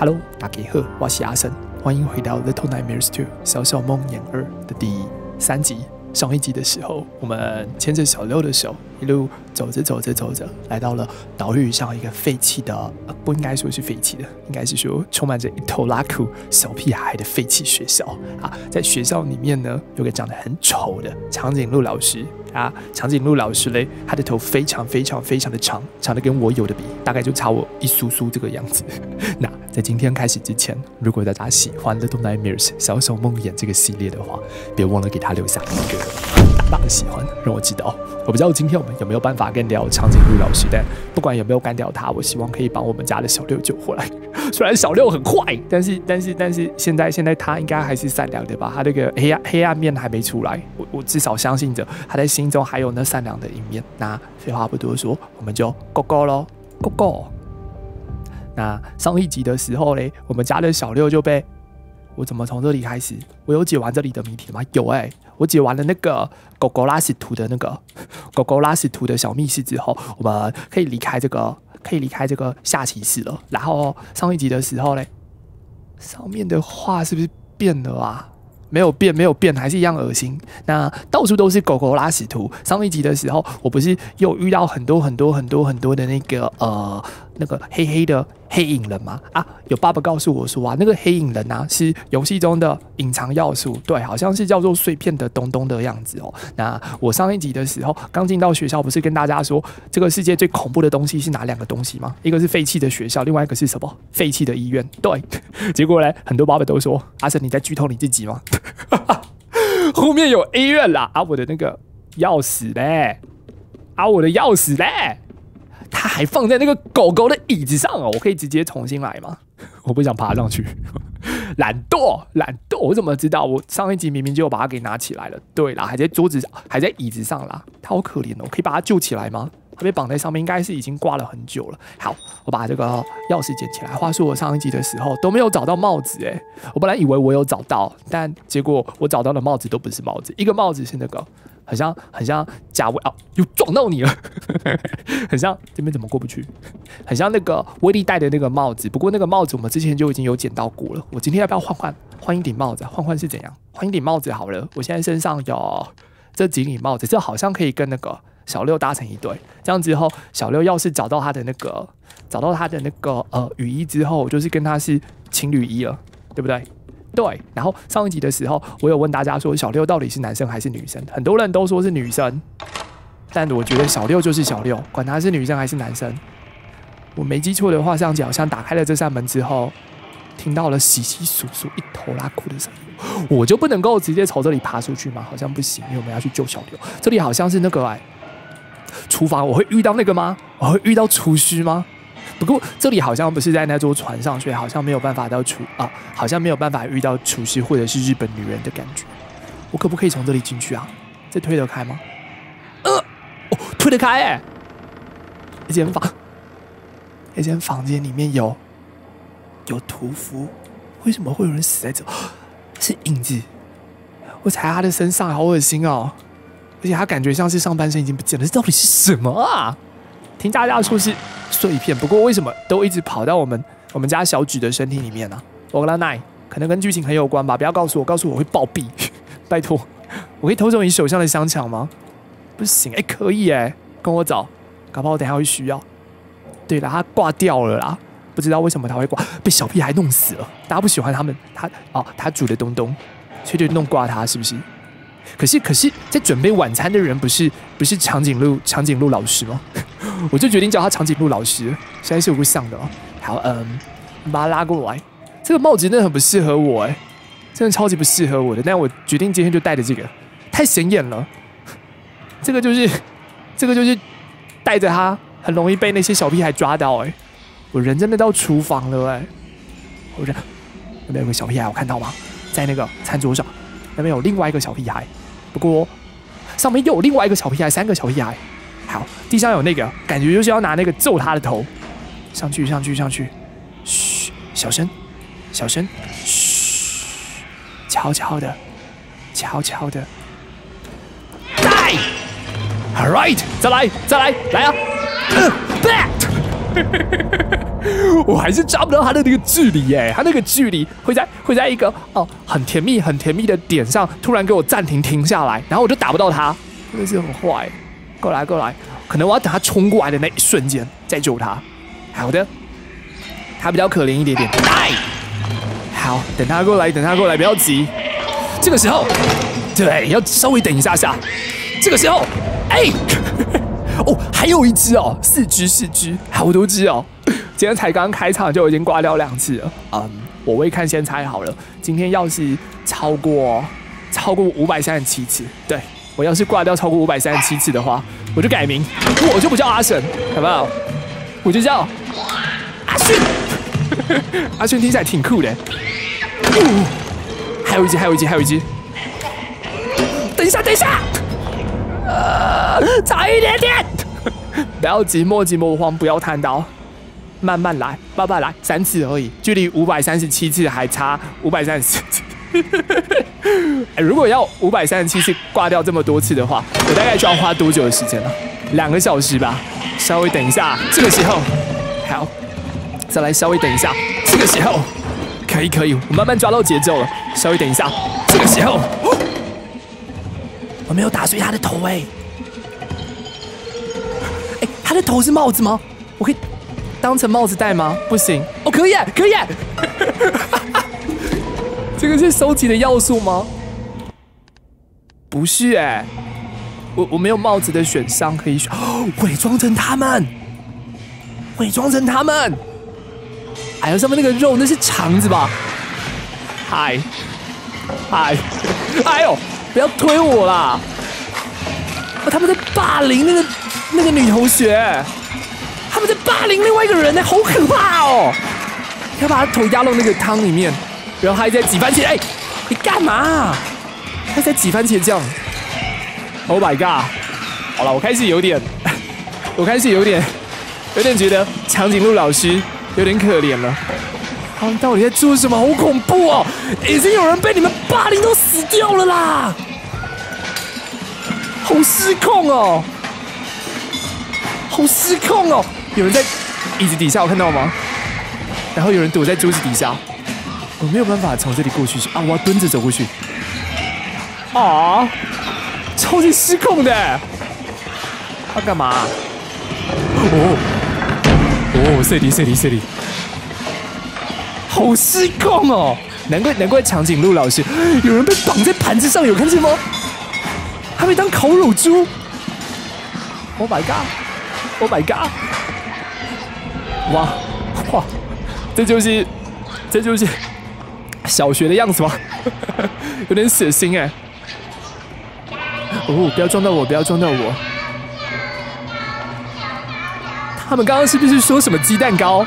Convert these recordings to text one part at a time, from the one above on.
Hello，大家好，我是阿神，欢迎回到《Little Nightmares Two》小小梦魇二的第三集。上一集的时候，我们牵着小六的手，一路走着走着走着，来到了岛屿上一个废弃的，不应该说是废弃的，应该是说充满着一头拉苦小屁孩的废弃学校啊。在学校里面呢，有个长得很丑的长颈鹿老师啊。长颈鹿老师嘞，他的头非常非常非常的长，长的跟我有的比，大概就差我一苏苏这个样子。那在今天开始之前，如果大家喜欢《Little Nightmares》小小梦魇这个系列的话，别忘了给他留下一个大大的喜欢的，让我知道。我不知道今天我们有没有办法干掉长颈鹿老师，但不管有没有干掉他，我希望可以把我们家的小六救回来。虽然小六很坏，但是但是但是现在现在他应该还是善良的吧？他那个黑暗黑暗面还没出来，我我至少相信着他在心中还有那善良的一面。那废话不多说，我们就 go go 喽，go go。那上一集的时候嘞，我们家的小六就被我怎么从这里开始？我有解完这里的谜题吗？有哎、我解完了那个狗狗拉屎图的那个 狗狗拉屎图的小密室之后，我们可以离开这个可以离开这个下棋室了。然后上一集的时候嘞，上面的画是不是变了啊？没有变，没有变，还是一样恶心。那到处都是狗狗拉屎图。上一集的时候，我不是又遇到很多很多很多很多的那个呃那个黑黑的黑影人吗？啊，有爸爸告诉我说啊，那个黑影人啊是游戏中的隐藏要素，对，好像是叫做碎片的东东的样子哦。那我上一集的时候刚进到学校，不是跟大家说这个世界最恐怖的东西是哪两个东西吗？一个是废弃的学校，另外一个是什么？废弃的医院。对，结果呢，很多爸爸都说阿神你在剧透你自己吗？后面有医院啦，啊，我的那个钥匙嘞，啊，我的钥匙嘞，它还放在那个狗狗的椅子上哦，我可以直接重新来吗？我不想爬上去，懒惰，懒惰，我怎么知道？我上一集明明就把它给拿起来了，对啦，还在桌子上，还在椅子上啦，它好可怜哦，我可以把它救起来吗？它被绑在上面，应该是已经挂了很久了。好，我把这个钥匙捡起来。话说我上一集的时候都没有找到帽子，诶，我本来以为我有找到，但结果我找到的帽子都不是帽子，一个帽子是那个很像很像贾威啊，又撞到你了，很像这边怎么过不去？很像那个威力戴的那个帽子，不过那个帽子我们之前就已经有捡到过了。我今天要不要换换换一顶帽子？换换是怎样？换一顶帽子好了。我现在身上有这几顶帽子，这好像可以跟那个小六搭成一对。这样之后，小六要是找到他的那个找到他的那个呃雨衣之后，就是跟他是情侣衣了，对不对？对。然后上一集的时候，我有问大家说小六到底是男生还是女生？很多人都说是女生，但我觉得小六就是小六，管他是女生还是男生。我没记错的话，上集好像打开了这扇门之后，听到了稀稀疏疏一头拉裤的声音，我就不能够直接从这里爬出去吗？好像不行，因为我们要去救小六。这里好像是那个哎，厨房，我会遇到那个吗？我会遇到厨师吗？不过这里好像不是在那座船上，所以好像没有办法到厨啊，好像没有办法遇到厨师或者是日本女人的感觉。我可不可以从这里进去啊？这推得开吗？呃，哦，推得开哎！一间房，一间房间里面有有屠夫，为什么会有人死在这？是影子，我踩他的身上，好恶心哦！而且他感觉像是上半身已经不见了，这到底是什么啊？听大家说是碎片，不过为什么都一直跑到我们我们家小举的身体里面呢、我跟他奈可能跟剧情很有关吧，不要告诉我，告诉我会暴毙，拜托，我可以偷走你手上的香肠吗？不行，哎、可以哎、跟我找，搞不好我等下会需要。对了，他挂掉了啦，不知道为什么他会挂，被小屁孩弄死了。大家不喜欢他们，他哦，他煮的东东，所以就弄挂他，是不是？可是可是，在准备晚餐的人不是不是长颈鹿长颈鹿老师吗？我就决定叫他长颈鹿老师，实在是有个像的。好，嗯，把他拉过来。这个帽子真的很不适合我哎，真的超级不适合我的。但我决定今天就戴着这个，太显眼了。这个就是这个就是戴着它，很容易被那些小屁孩抓到哎。我人真的到厨房了哎，我这那边有个小屁孩，我看到吗？在那个餐桌上，那边有另外一个小屁孩，不过上面又有另外一个小屁孩，三个小屁孩。好，地上有那个，感觉就是要拿那个揍他的头，上去上去上去，嘘，小声，小声，嘘，悄悄的，悄悄的，，die，all right，再来再来来啊，呃，我还是抓不到他的那个距离耶，他那个距离会在会在一个哦很甜蜜很甜蜜的点上突然给我暂停停下来，然后我就打不到他，真的是很坏。过来过来，可能我要等他冲过来的那一瞬间再救他。好的，他比较可怜一点点。来，好，等他过来，等他过来，不要急。这个时候，对，要稍微等一下下。这个时候，哎。哦，还有一只哦，四只四只，好多只哦！今天才刚开场就已经挂掉两次了。嗯，我未看先猜好了，今天要是超过超过五百三十七次，对我要是挂掉超过五百三十七次的话，我就改名，我就不叫阿神，好不好？我就叫阿迅。阿迅听起来挺酷的。还有一只，还有一只，还有一只。等一下，等一下。差一点点，不要急，莫急莫慌，不要贪刀，慢慢来，慢慢来，三次而已，距离五百三十七次还差五百三十四次。如果要五百三十七次挂掉这么多次的话，我大概需要花多久的时间呢？两个小时吧。稍微等一下，这个时候，好，再来稍微等一下，这个时候，可以可以，我慢慢抓到节奏了。稍微等一下，这个时候。我没有打碎他的头哎！哎，他的头是帽子吗？我可以当成帽子戴吗？不行，哦，可以，可以。这个是收集的要素吗？不是哎，我我没有帽子的选项可以选。伪装成他们，伪装成他们。还有上面那个肉，那是肠子吧？嗨，嗨，哎呦！不要推我啦！他们在霸凌那个那个女同学，他们在霸凌另外一个人呢，好可怕哦！要把他头压到那个汤里面，然后还在挤番茄。哎，你干嘛？他在挤番茄酱。Oh my god！好了，我开始有点，我开始有点，有点觉得长颈鹿老师有点可怜了。他们到底在做什么？好恐怖哦！已经有人被你们霸凌都死掉了啦！好失控哦！好失控哦！有人在椅子底下，我看到吗？然后有人躲在桌子底下，我没有办法从这里过去啊！我要蹲着走过去。啊！超级失控的！他干嘛？哦哦，射敌射敌射敌！好失控哦！难怪难怪长颈鹿老师有人被绑在盘子上，有看见吗？他被当烤乳猪！Oh my god！Oh my god！哇哇，这就是这就是小学的样子吗？有点血腥哎！哦，不要撞到我！不要撞到我！他们刚刚是不是说什么鸡蛋糕？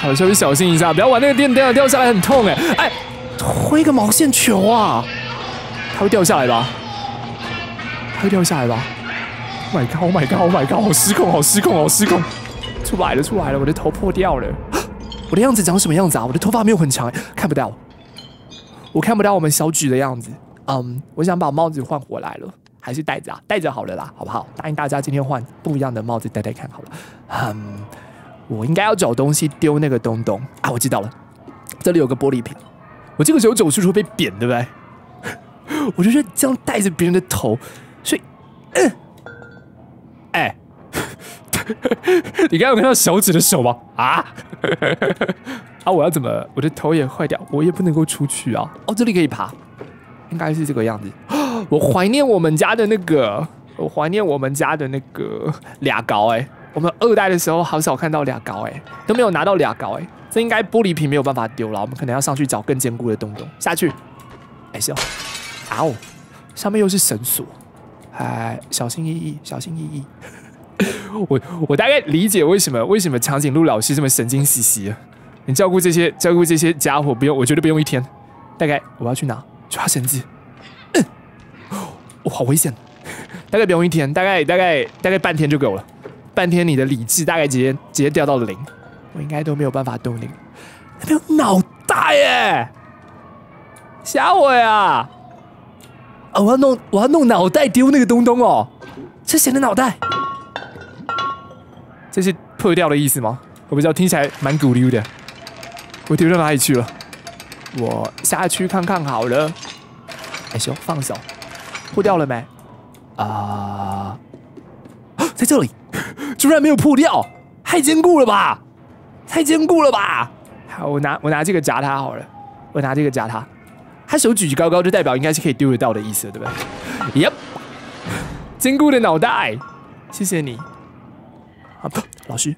好，稍微小心一下，不要玩那个电掉掉下来很痛哎哎，推个毛线球啊，它会掉下来吧？它会掉下来吧？Oh my god！Oh my god！Oh my god！好失控！好失控！好失控！出来了！出来了！我的头破掉了！我的样子长什么样子啊？我的头发没有很长，看不到，我看不到我们小举的样子。嗯，我想把帽子换回来了，还是戴着啊？戴着好了啦，好不好？答应大家今天换不一样的帽子戴戴看好了。嗯。我应该要找东西丢那个东东啊！我知道了，这里有个玻璃瓶。我这个时候走出去会被扁，对不对？我就是这样带着别人的头，所以，嗯，哎，你刚刚有看到手指的手吗？啊，啊！我要怎么？我的头也坏掉，我也不能够出去啊！哦，这里可以爬，应该是这个样子。我怀念我们家的那个，我怀念我们家的那个俩高哎。我们二代的时候好少看到俩高哎，都没有拿到俩高哎，这应该玻璃瓶没有办法丢了，我们可能要上去找更坚固的洞洞下去。哎笑，啊哦，上面又是绳索，哎，小心翼翼，小心翼翼。我我大概理解为什么为什么长颈鹿老师这么神经兮兮啊？你照顾这些照顾这些家伙不用，我觉得不用一天，大概我要去哪抓绳子？嗯，哇，好危险，大概不用一天，大概大概大概半天就够了。半天，你的理智大概直接直接掉到零，我应该都没有办法动你。没有脑袋耶，吓我呀！啊，我要弄我要弄脑袋丢那个东东哦，这谁的脑袋？这是破掉的意思吗？我不知道，听起来蛮鼓溜的。我丢到哪里去了？我下去看看好了。哎行，放手，破掉了没？啊，在这里，居然没有破掉，太坚固了吧？太坚固了吧？好，我拿我拿这个夹它好了，我拿这个夹它。他手举高高，就代表应该是可以丢得到的意思，对不对？Yep，坚固的脑袋，谢谢你。啊不，老师。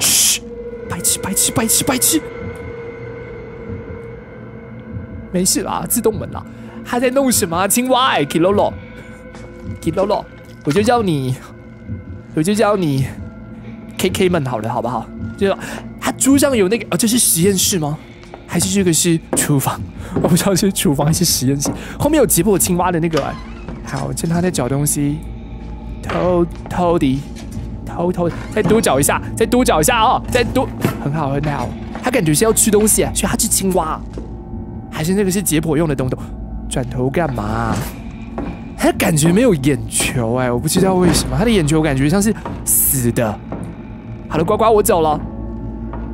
嘘，白痴，白痴，白痴，白痴。没事啦，自动门啦。他在弄什么？青蛙？Kilolo，Kilolo，我就叫你，我就叫你 KK 们好了，好不好？就他桌上有那个，哦，这是实验室吗？还是这个是厨房？我不知道是厨房还是实验室。后面有解剖青蛙的那个，好，趁他在找东西，偷偷的，偷偷再多找一下，再多找一下哦，再多，很好很好。他感觉是要吃东西，所以他吃青蛙，还是那个是解剖用的东东？转头干嘛？他感觉没有眼球哎，我不知道为什么他的眼球我感觉像是死的。好了，呱呱，我走了。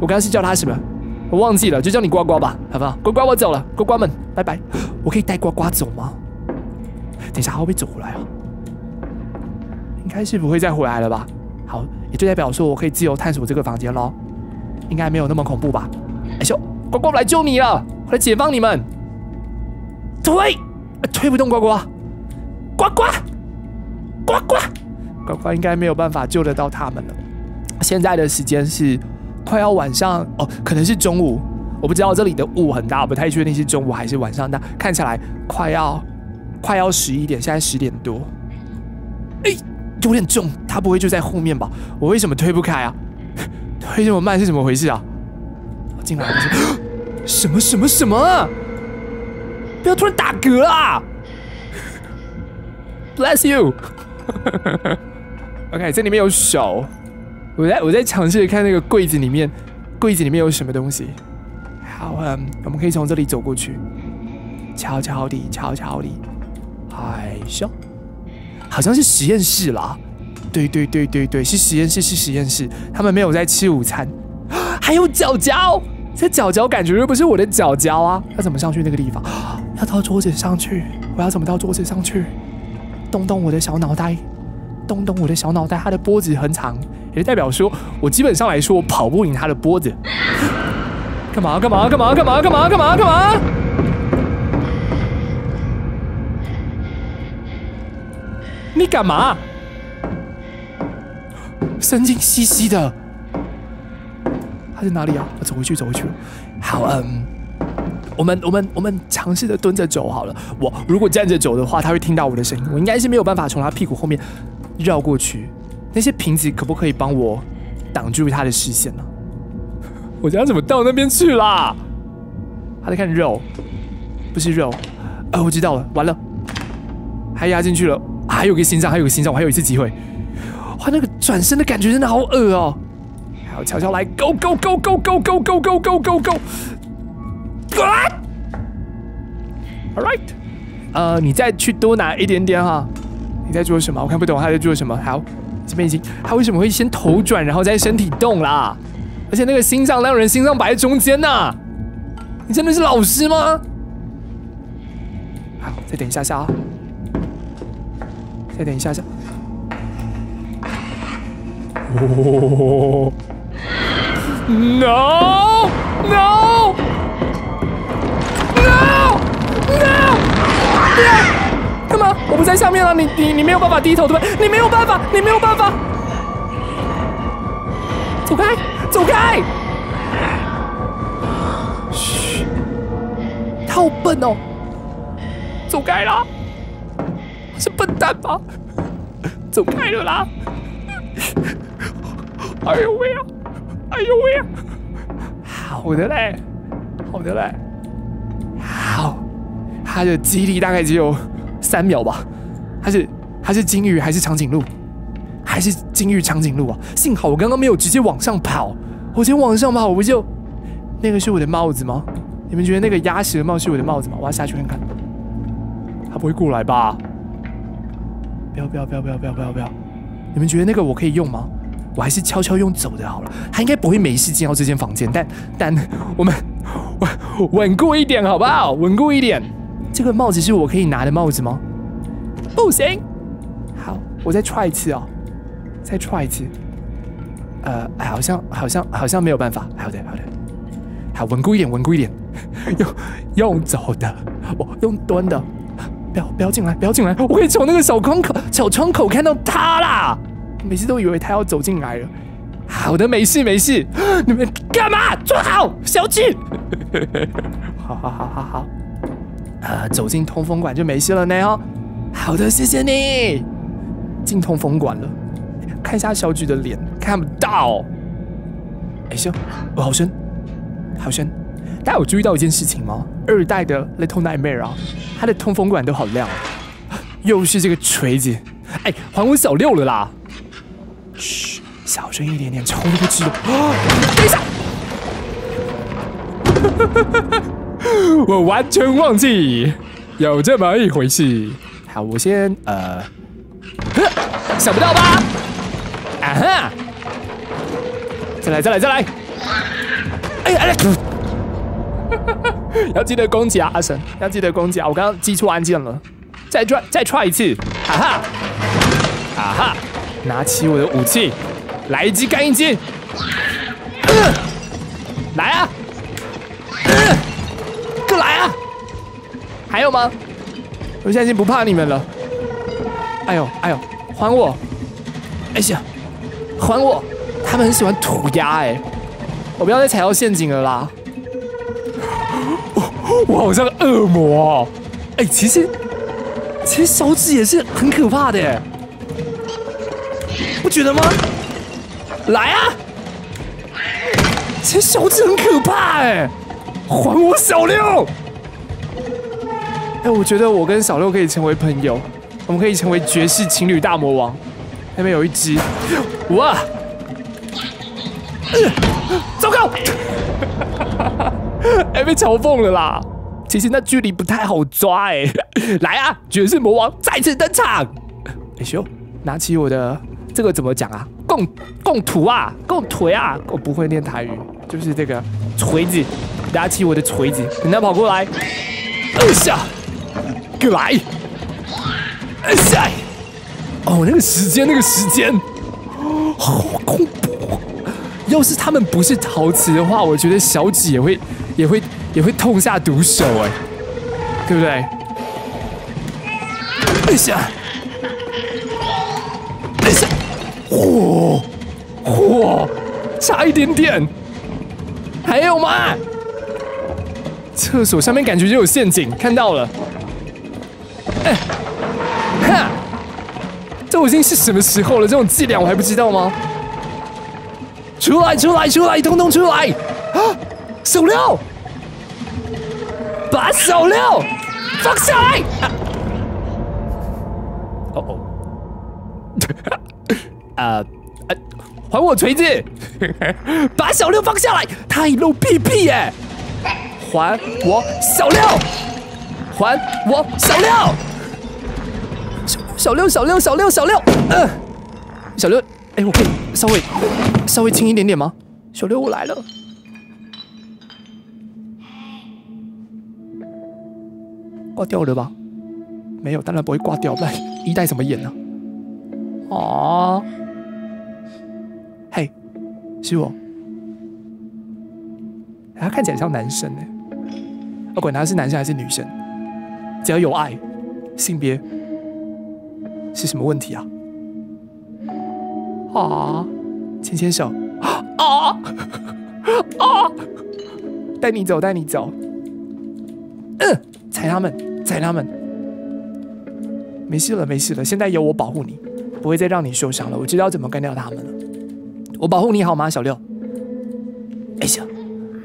我刚刚是叫他什么？我忘记了，就叫你呱呱吧，好不好？呱呱，我走了，呱呱们，拜拜。我可以带呱呱走吗？等一下，会不会走回来啊？应该是不会再回来了吧？好，也就代表说我可以自由探索这个房间喽。应该没有那么恐怖吧？哎呦，呱呱来救你了，我来解放你们。推，推不动呱呱，呱呱，呱呱，呱呱应该没有办法救得到他们了。现在的时间是。快要晚上哦，可能是中午，我不知道这里的雾很大，我不太确定是中午还是晚上。但看起来快要快要十一点，现在十点多，哎，有点重，他不会就在后面吧？我为什么推不开啊？推这么慢是怎么回事啊？进来，什么什么什么？不要突然打嗝啊！Bless you。OK，这里面有手。我在我在尝试看那个柜子里面，柜子里面有什么东西。好，嗯，我们可以从这里走过去，悄悄地，悄悄地，害羞，好像是实验室啦。对对对对对，是实验室，是实验室。他们没有在吃午餐，还有脚脚，这脚脚感觉又不是我的脚脚啊。要怎么上去那个地方？要到桌子上去？我要怎么到桌子上去？动动我的小脑袋。动动我的小脑袋，它的脖子很长，也代表说我基本上来说我跑不赢他的脖子。干嘛干嘛干嘛干嘛干嘛干嘛干嘛？你干嘛？神经兮兮的。他在哪里啊？走回去走回去。好，嗯，我们我们我们尝试着蹲着走好了。我如果站着走的话，他会听到我的声音，我应该是没有办法从他屁股后面。绕过去，那些瓶子可不可以帮我挡住他的视线呢？我家怎么到那边去啦？他在看肉，不是肉。呃，我知道了，完了，还压进去了，还有个心脏，还有个心脏，我还有一次机会。哇，那个转身的感觉真的好恶哦！好，悄悄来，Go Go Go Go Go Go Go Go Go Go Go！啊！All right，呃，你再去多拿一点点哈。你在做什么？我看不懂他在做什么。好，这边已经，他为什么会先头转，然后再身体动啦？而且那个心脏让人心脏摆在中间呐！你真的是老师吗？好，再等一下下啊！再等一下下。哦！No！No！No！No！干嘛？我不在下面了，你你你没有办法低头对吧？你没有办法，你没有办法，走开，走开！嘘，他好笨哦，走开啦！是笨蛋吧？走开了啦！哎呦喂啊！哎呦喂啊！好的嘞，好的嘞，好，他的记忆力大概只有。三秒吧，还是还是金鱼还是长颈鹿，还是金鱼长颈鹿啊！幸好我刚刚没有直接往上跑，我直接往上跑，我不就那个是我的帽子吗？你们觉得那个鸭舌帽是我的帽子吗？我要下去看看，他不会过来吧？不要不要不要不要不要不要！你们觉得那个我可以用吗？我还是悄悄用走的好了。他应该不会没事进到这间房间，但但我们稳稳固一点好不好？稳固一点。这个帽子是我可以拿的帽子吗？不行。好，我再踹一次哦，再踹一次。呃，好像好像好像没有办法。好的好的，好稳固一点，稳固一点。用用走的，我用蹲的。不要不要进来，不要进来！我可以从那个小窗口小窗口看到他啦。每次都以为他要走进来了。好的，没事没事。你们干嘛？坐好，小静。好好好好好。啊，走进通风管就没事了呢哦。好的，谢谢你。进通风管了，看一下小菊的脸，看不到。哎行，我好深，好深。大家有注意到一件事情吗？二代的 Little Nightmare 啊，它的通风管都好亮。啊 又是这个锤子，哎，还我小六了啦！嘘，小声一点点，超不知道。等一下，我完全忘记有这么一回事。好，我先呃，想不到吧？啊哈！再来，再来，再来！哎呀，哎呀！要记得攻击啊，阿神！要记得攻击啊！我刚刚击出按键了，再踹，再踹一次！哈哈，啊哈！拿起我的武器，来一击干一击！来啊！过来啊！还有吗？我现在已经不怕你们了。哎呦，哎呦，还我！哎呀，还我！他们很喜欢涂鸦哎，我不要再踩到陷阱了啦！我好像恶魔，哎，其实其实小指也是很可怕的，不觉得吗？来啊！其实小指很可怕，哎，还我小六！哎，我觉得我跟小六可以成为朋友，我们可以成为绝世情侣大魔王。那边有一只，哇！糟糕！哎，被嘲讽了啦！其实那距离不太好抓哎，来啊！绝世魔王再次登场。哎咻，拿起我的这个怎么讲啊？共共图啊，共腿啊！我不会念台语，就是这个锤子。拿起我的锤子，等他跑过来，二下，过来，二下。哦，那个时间，那个时间，好恐怖！要是他们不是陶瓷的话，我觉得小指也会也会。也会痛下毒手哎，对不对？等一下，等一下，嚯嚯，差一点点，还有吗？厕所上面感觉就有陷阱，看到了。哎，哈，这已经是什么时候了？这种伎俩我还不知道吗？出来，出来，出来，通通出来！啊，手六。把手六放下来！哦 哦，呃呃，还我锤子！把小六放下来！他一路屁屁耶！还我小六！还我小六！小六小六小六小六！嗯，小六，哎，我可以稍微稍微轻一点点吗？小六，我来了。挂掉了吧？没有，当然不会挂掉。不然一代怎么演呢？啊！嘿，是我。他看起来像男生呢。不管他是男生还是女生，只要有爱，性别是什么问题啊？啊！牵牵手。啊！啊！带你走，带你走。嗯。踩他们，踩他们，没事了，没事了。现在有我保护你，不会再让你受伤了。我知道怎么干掉他们了。我保护你好吗，小六？哎呀，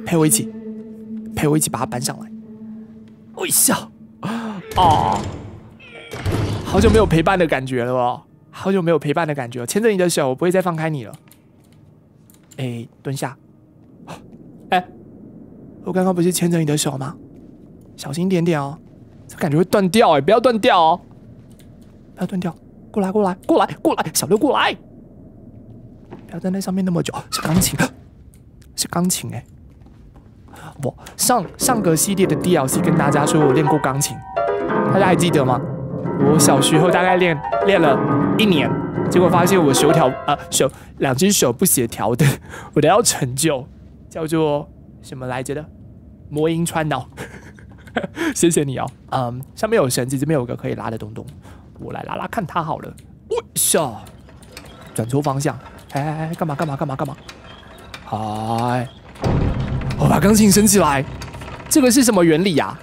陪我一起，陪我一起把他搬上来。微笑啊，好久没有陪伴的感觉了哦，好久没有陪伴的感觉。牵着你的手，我不会再放开你了。哎，蹲下。哎，我刚刚不是牵着你的手吗？小心点点哦，这感觉会断掉哎！不要断掉哦，不要断掉！过来，过来，过来，过来！小六过来！不要在那上面那么久。是钢琴，是钢琴哎！我上上个系列的 DLC 跟大家说我练过钢琴，大家还记得吗？我小时候大概练练了一年，结果发现我手条啊手两只手不协调的，我得要成就叫做什么来着的魔音穿脑。谢谢你哦，嗯，上面有绳子，这边有个可以拉的东东，我来拉拉看它好了。我笑，转错方向，哎哎哎，干嘛干嘛干嘛干嘛？嗨，我把钢琴升起来，这个是什么原理呀？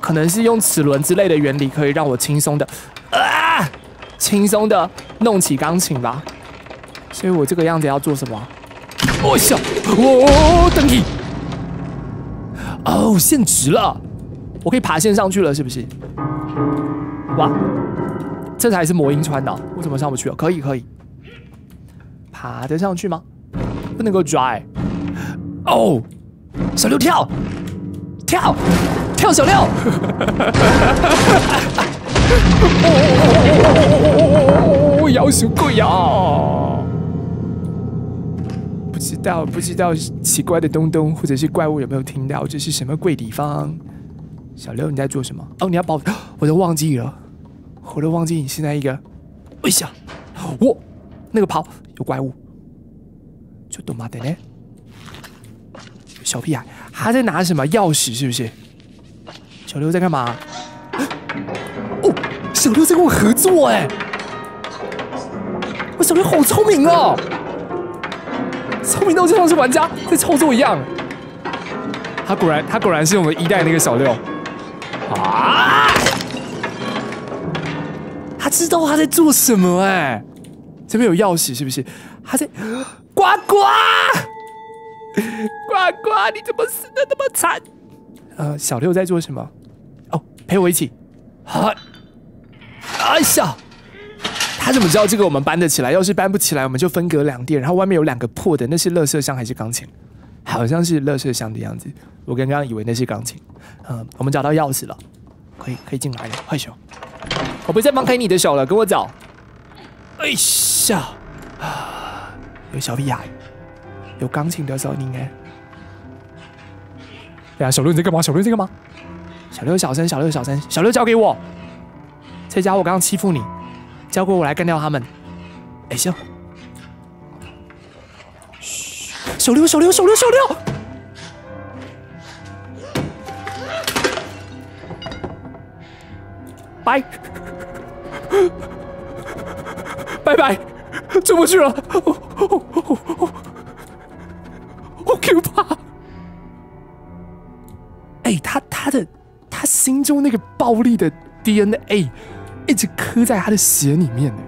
可能是用齿轮之类的原理，可以让我轻松的啊，轻松的弄起钢琴吧。所以我这个样子要做什么？我笑，哦，等你，哦，限值了。我可以爬线上去了，是不是？哇，这才是魔音穿的，我怎么上不去了？可以，可以，爬得上去吗？不能够拽。哦，小六跳，跳，跳，小六。哦，要求贵呀！不知道，不知道奇怪的东东或者是怪物有没有听到？这是什么鬼地方？小六，你在做什么？哦，你要保，我都忘记了，我都忘记你现在一个。哎呀，我那个跑有怪物，就懂吗？的呢？小屁孩，他在拿什么钥匙？是不是？小六在干嘛？哦，小六在跟我合作哎！我小六好聪明哦，聪明到就像是玩家在操作一样。他果然，他果然是我们一代那个小六。啊！他知道他在做什么哎，这边有钥匙是不是？他在 呱呱呱呱，你怎么死的那么惨？呃，小六在做什么？哦，陪我一起。嗨，哎呀，他怎么知道这个我们搬得起来？要是搬不起来，我们就分隔两地。然后外面有两个破的，那是乐色箱还是钢琴？好像是乐色箱的样子。我刚刚以为那是钢琴。嗯，我们找到钥匙了，可以可以进来了，快手！我不再放开你的手了，跟我走。哎呀，有小屁孩，有钢琴的声音哎！哎呀，小六你在干嘛？小六在干嘛？小六小声，小六小声，小六交给我。这家伙刚刚欺负你，交给我来干掉他们。哎行。小六小六小六小六。拜，拜拜，出不去了，好可怕！哎，他他的他心中那个暴力的 DNA 一直刻在他的血里面呢。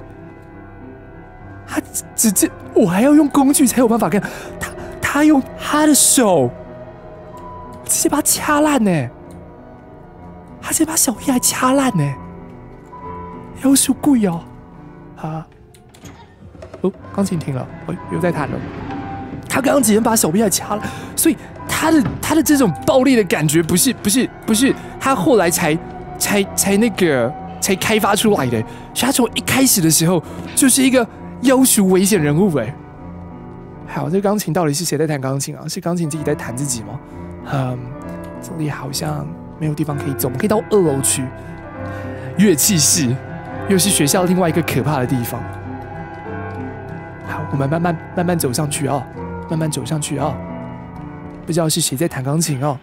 他直接，我还要用工具才有办法跟他，用他的手直接把他掐烂呢，他直接把小屁孩掐烂呢。要求贵哦，啊！哦，钢琴停了，哦，又在弹了。他刚刚直接把小屁孩掐了，所以他的他的这种暴力的感觉，不是不是不是他后来才才才那个才开发出来的，所以他从一开始的时候就是一个要求危险人物哎。好，这钢琴到底是谁在弹钢琴啊？是钢琴自己在弹自己吗？嗯，这里好像没有地方可以走，我们可以到二楼去，乐器室。又是学校另外一个可怕的地方。好，我们慢慢慢慢走上去啊，慢慢走上去啊。不知道是谁在弹钢琴哦。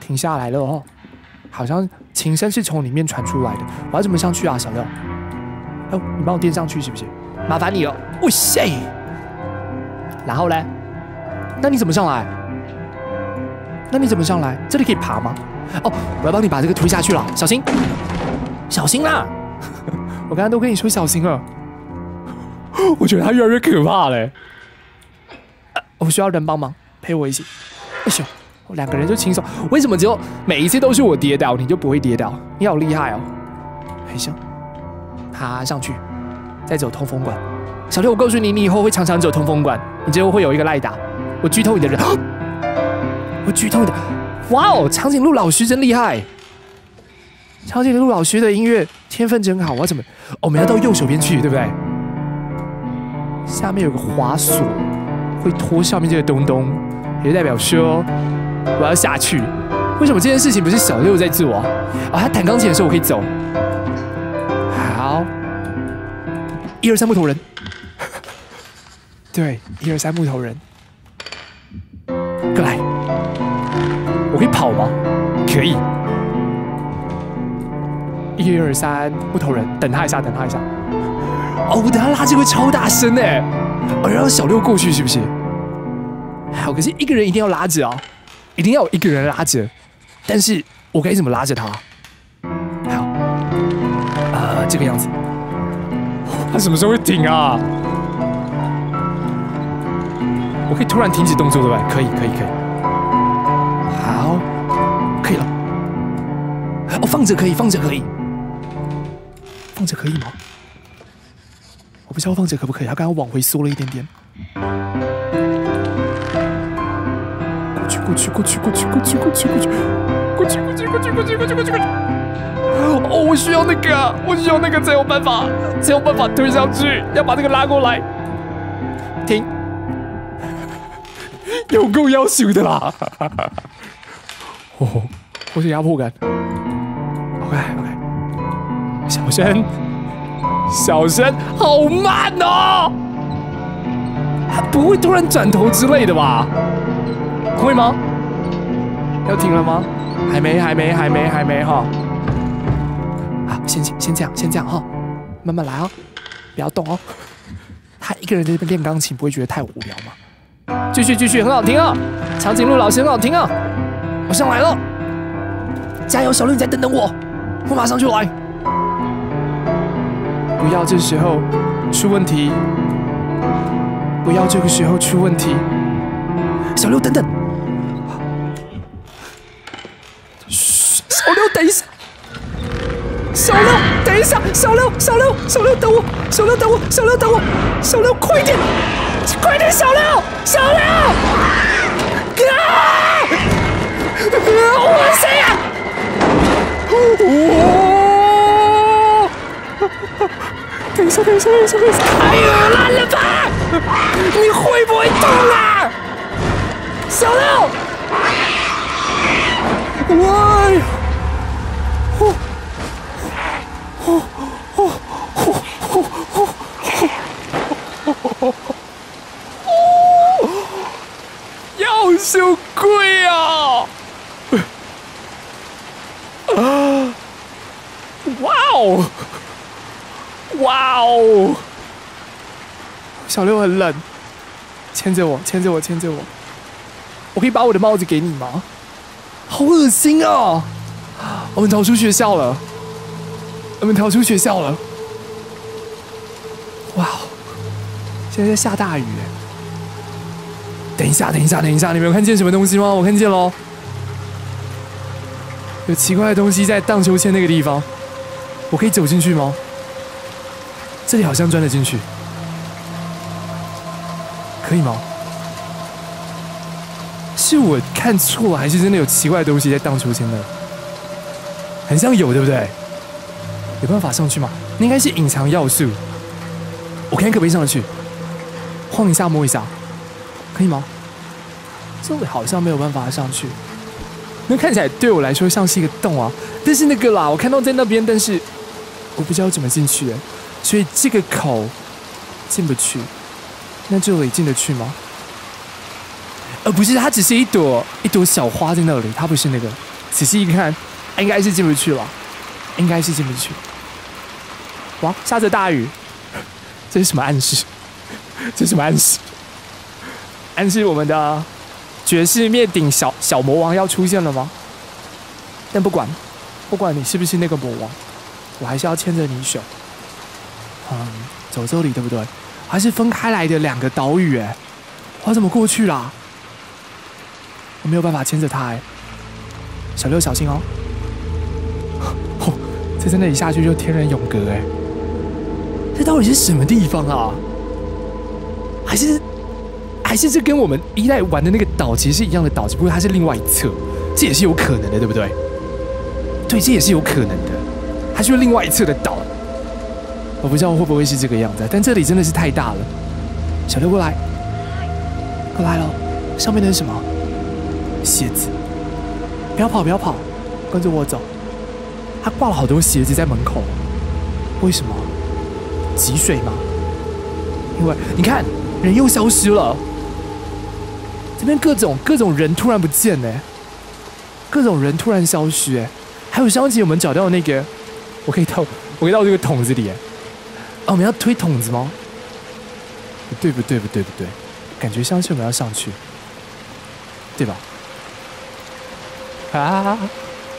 停下来了哦，好像琴声是从里面传出来的。我要怎么上去啊，小六？哦，你帮我垫上去是不是？麻烦你了。哇塞！然后呢？那你怎么上来？那你怎么上来？这里可以爬吗？哦，我要帮你把这个推下去了，小心，小心啦！我刚刚都跟你说小心了，我觉得他越来越可怕嘞。我需要人帮忙陪我一起。哎呦，我两个人就轻松。为什么只有每一次都是我跌倒，你就不会跌倒？你好厉害哦！很行，爬上去，再走通风管。小六，我告诉你，你以后会常常走通风管，你之后会有一个赖打。我剧透你的人，我剧透你的。哇哦，长颈鹿老师真厉害！长颈鹿老师的音乐天分真好，我怎么？我们要到右手边去，对不对？下面有个滑索，会拖上面这个东东，也就代表说我要下去。为什么这件事情不是小六在做啊？啊，他弹钢琴的时候我可以走。好，一二三木头人，对，一二三木头人，过来，我可以跑吗？可以。一二三木头人，等他一下，等他一下。哦，我等他拉这会超大声哎！哦，让小六过去是不是？好，可是一个人一定要拉着哦，一定要有一个人拉着。但是我该怎么拉着他？好，呃，这个样子。他什么时候会停啊？我可以突然停止动作对吧？可以，可以，可以。好，可以了。哦，放着可以，放着可以，放着可以吗？我不知道放着可不可以。他刚刚往回缩了一点点。过去，过去，过去，过去，过去，过去，过去。过去过去过去过去过去过去过去！哦，我需要那个，我需要那个才有办法，才有办法推上去，要把这个拉过来。有够要求的啦！哦，我是压迫感。OK OK，小声，小声，好慢哦！他不会突然转头之类的吧？会吗？要停了吗？还没，还没，还没，还没哈。好，先先这样，先这样哈，慢慢来哦，不要动哦。他一个人在这边练钢琴，不会觉得太无聊吗？继续，继续，很好听啊！长颈鹿老师很好听啊！我上来了，加油，小鹿，你再等等我，我马上就来。不要这时候出问题，不要这个时候出问题。小六，等等。小六，等一下！小六，等一下！小六，小六，小六，等我！小六，等我！小六，等我！小六，快点！快点！小六，小六！啊！我是谁呀？哦！等一下，等一下，等一下，等一下！哎呦烂了吧！你会不会动啊？小六！喂！哦哦哦哦哦哦！要羞愧啊！啊！哇哦！哇哦！小六很冷，牵着我，牵着我，牵着我。我可以把我的帽子给你吗？好恶心啊！我们逃出学校了。我们逃出学校了！哇哦，现在在下大雨。等一下，等一下，等一下，你们有看见什么东西吗？我看见喽，有奇怪的东西在荡秋千那个地方。我可以走进去吗？这里好像钻得进去，可以吗？是我看错了，还是真的有奇怪的东西在荡秋千呢？很像有，对不对？有办法上去吗？那应该是隐藏要素。我看可不可以上去？晃一下，摸一下，可以吗？这里好像没有办法上去。那看起来对我来说像是一个洞啊。但是那个啦，我看到在那边，但是我不知道怎么进去。所以这个口进不去。那这里进得去吗？呃，不是，它只是一朵一朵小花在那里，它不是那个。仔细一看，应该是进不去了。应该是进不去。哇，下着大雨，这是什么暗示？这是什么暗示？暗示我们的绝世灭顶小小魔王要出现了吗？但不管，不管你是不是那个魔王，我还是要牵着你手。嗯，走这里对不对？还是分开来的两个岛屿哎，我怎么过去啦？我没有办法牵着他哎，小六小心哦。这在那里下去就天人永隔哎，这到底是什么地方啊？还是还是这跟我们一代玩的那个岛其实是一样的岛，只不过它是另外一侧，这也是有可能的，对不对？对，这也是有可能的，它是另外一侧的岛。我不知道会不会是这个样子，但这里真的是太大了，小六过来，过来了，上面那是什么？鞋子，不要跑，不要跑，跟着我走。他挂了好多鞋子在门口，为什么？积水吗？因为你看，人又消失了。这边各种各种人突然不见呢，各种人突然消失哎。还有上集我们找到那个，我可以到，我可以到这个桶子里。哦，我们要推桶子吗？不对，不对，不对，不对，感觉像是我们要上去，对吧？啊！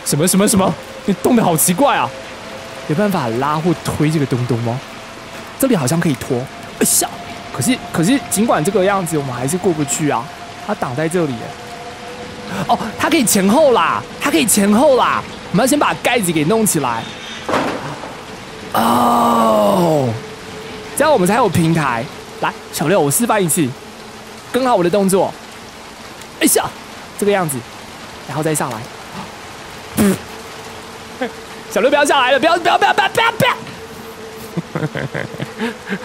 什么什么什么？你动的好奇怪啊！有办法拉或推这个东东吗？这里好像可以拖。哎呀！可是可是，尽管这个样子，我们还是过不去啊！它挡在这里。哦，它可以前后啦，它可以前后啦。我们要先把盖子给弄起来。哦，这样我们才有平台。来，小六，我示范一次，跟好我的动作。哎呀，这个样子，然后再上来。小六不要下来了，不要不要不要不要不要不要！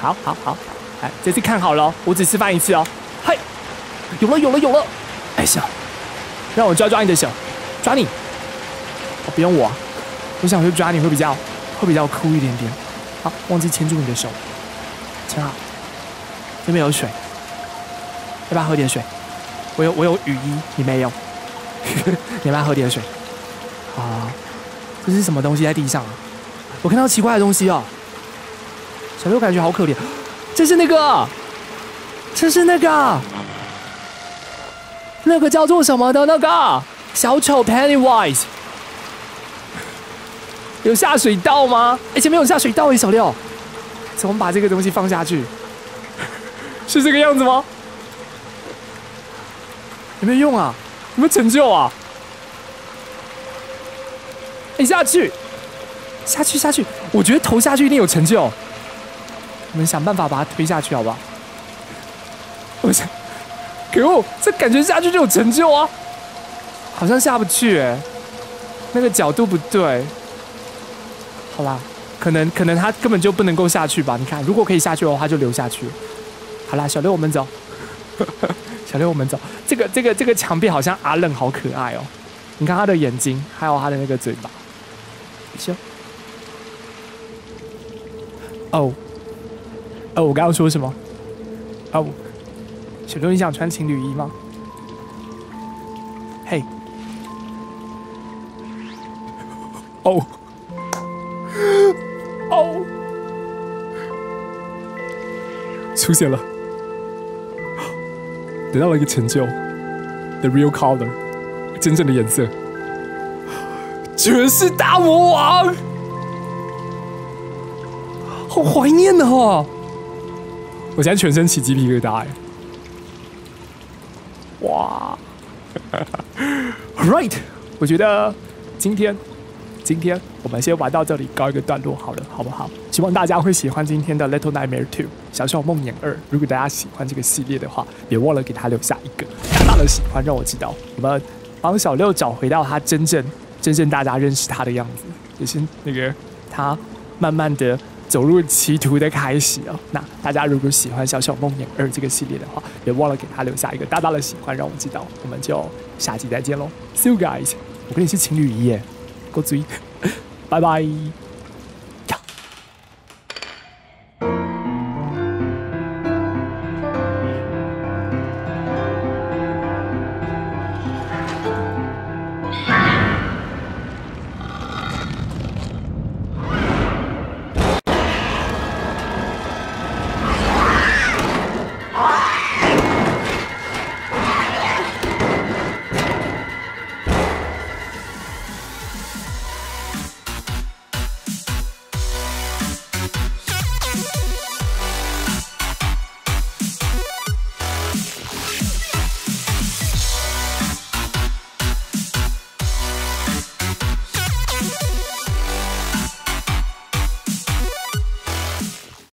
好好 好，来，这次看好了，我只示范一次哦。嘿，有了有了有了！哎呀，让我抓抓你的手，抓你。哦，不用我，我想去抓你会比较会比较酷一点点。好，忘记牵住你的手，牵好。这边有水，要不要喝点水？我有我有雨衣，你没有？你要不要喝点水？啊，这是什么东西在地上啊？我看到奇怪的东西哦。小六感觉好可怜，这是那个，这是那个，那个叫做什么的那个小丑 Pennywise。有下水道吗？哎，前面有下水道哎，小六，怎么把这个东西放下去？是这个样子吗？有没有用啊？有没有成就啊？哎，下去，下去，下去！我觉得投下去一定有成就。我们想办法把它推下去，好不好？我想，可恶，这感觉下去就有成就啊！好像下不去，哎，那个角度不对。好啦，可能可能他根本就不能够下去吧？你看，如果可以下去的话，就留下去。好啦，小六，我们走。小六，我们走。这个这个这个墙壁好像阿冷，好可爱哦！你看他的眼睛，还有他的那个嘴巴。行。哦哦，我刚刚说什么？哦，小六，你想穿情侣衣吗？嘿。哦。哦，出现了，得到了一个成就，the real color，真正的颜色，绝世大魔王，好怀念哦！我现在全身起鸡皮疙瘩，哇，right，我觉得今天。今天我们先玩到这里，告一个段落好了，好不好？希望大家会喜欢今天的《Little Nightmare Two》小小梦魇二。如果大家喜欢这个系列的话，别忘了给他留下一个大大的喜欢，让我知道。我们帮小六找回到他真正、真正大家认识他的样子，也是那个他慢慢的走入歧途的开始哦。那大家如果喜欢《小小梦魇二》这个系列的话，别忘了给他留下一个大大的喜欢，让我知道。我们就下期再见喽，See you guys！我跟你是情侣耶。个嘴，拜拜。